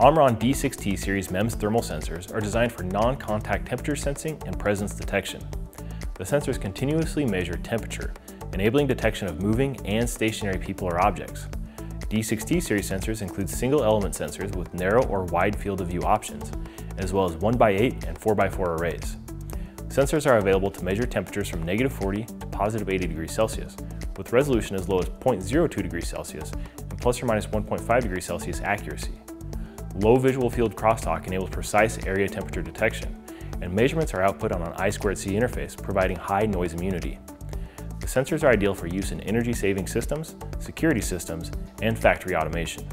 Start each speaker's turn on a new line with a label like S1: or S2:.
S1: Omron D6T series MEMS thermal sensors are designed for non-contact temperature sensing and presence detection. The sensors continuously measure temperature, enabling detection of moving and stationary people or objects. D6T series sensors include single element sensors with narrow or wide field of view options, as well as 1x8 and 4x4 arrays. Sensors are available to measure temperatures from negative 40 to positive 80 degrees Celsius, with resolution as low as 0.02 degrees Celsius and plus or minus 1.5 degrees Celsius accuracy. Low visual field crosstalk enables precise area temperature detection, and measurements are output on an I2C interface, providing high noise immunity. The sensors are ideal for use in energy-saving systems, security systems, and factory automation.